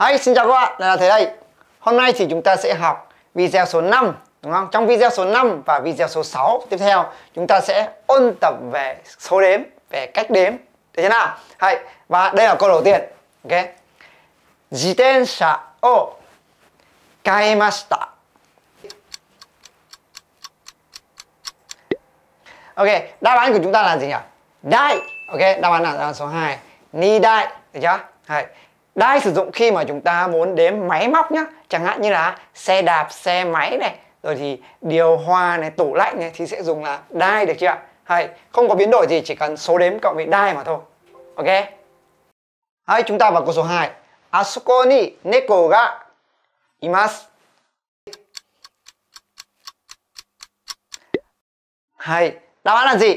Hi, xin chào các bạn, là Thế đây. Hôm nay thì chúng ta sẽ học video số 5 đúng không? Trong video số 5 và video số 6 tiếp theo chúng ta sẽ ôn tập về số đếm, về cách đếm. Thế thế nào? Hay. Và đây là câu đầu tiên. Ok. Jitensha o kaemashita. Ok, đáp án của chúng ta là gì nhỉ? Dai. Ok, đáp án là đáp án số 2. Ni dai, được chưa? Hay. Đai sử dụng khi mà chúng ta muốn đếm máy móc nhá. Chẳng hạn như là xe đạp, xe máy này Rồi thì điều hòa này, tủ lạnh này Thì sẽ dùng là đai được chưa ạ? Hay, không có biến đổi gì, chỉ cần số đếm cộng với đai mà thôi. Ok? Hay, chúng ta vào câu số 2 Asoko ni neko ga imasu. Hay, đáp án là gì?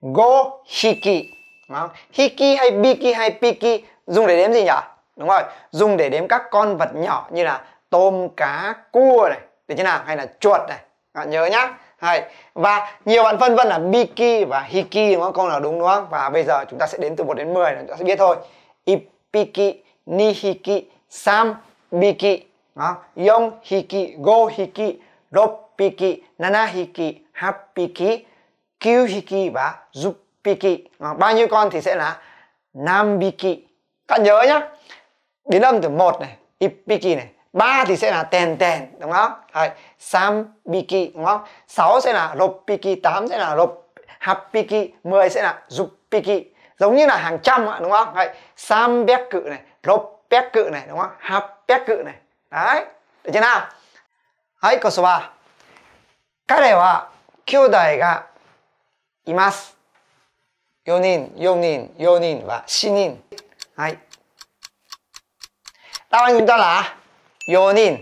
Go hiki Vâng. Hiki hay biki hay piki, dùng để đếm gì nhỉ? Đúng rồi, dùng để đếm các con vật nhỏ như là tôm, cá, cua này. Được chưa nào? Hay là chuột này. Bạn nhớ nhá. Hay. Và nhiều bạn phân vân là biki và hiki, đúng không? Câu nào đúng đúng không? Và bây giờ chúng ta sẽ đến từ 1 đến 10 là chúng ta sẽ biết thôi. Ipiki, nihiki, sam, biki. Đó. yong, hiki, go, hiki ropiki nanahiki hapiki kyuhiki và zup jupiki bao nhiêu con thì sẽ là nambiki các nhớ nhá biến âm từ một này ipiki này ba thì sẽ là tèn tèn đúng không Đấy. sambiki đúng không sáu sẽ là ropiki tám sẽ là rop hapiki mười sẽ là jupiki giống như là hàng trăm đúng không Đấy. sambek cự này ropek cự này đúng không hapek cự này đấy được chưa nào Đấy, câu số 3彼は兄弟がいます 4인, 6인, 4인.과 Đáp án chúng ta là 4인.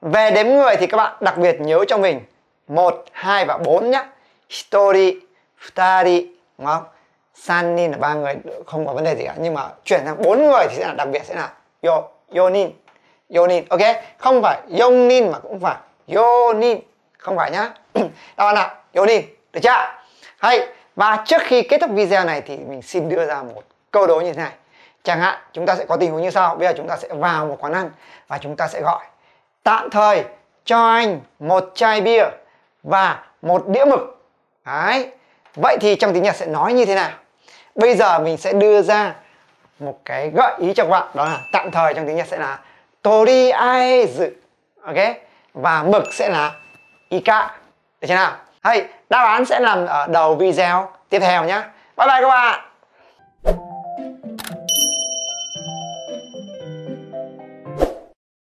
Về đếm người thì các bạn đặc biệt nhớ cho mình. 1, 2 và 4 nhé. Hitori, futari, đúng không? Sanin là ba người không có vấn đề gì cả. Nhưng mà chuyển sang bốn người thì sẽ là đặc biệt sẽ là yo yonin. Yonin ok? Không phải yonin mà cũng phải yonin. Không phải nhá. Đáp án là yonin được chưa? Hay và trước khi kết thúc video này thì mình xin đưa ra một câu đố như thế này. Chẳng hạn, chúng ta sẽ có tình huống như sau. Bây giờ chúng ta sẽ vào một quán ăn và chúng ta sẽ gọi, tạm thời cho anh một chai bia và một đĩa mực. Đấy. Vậy thì trong tiếng nhật sẽ nói như thế nào? Bây giờ mình sẽ đưa ra một cái gợi ý cho các bạn. Đó là tạm thời trong tiếng nhật sẽ là toriaizu ok? Và mực sẽ là ika được chưa nào? Hay, đáp án sẽ nằm ở ờ, đầu video tiếp theo nhé bye bye các bạn.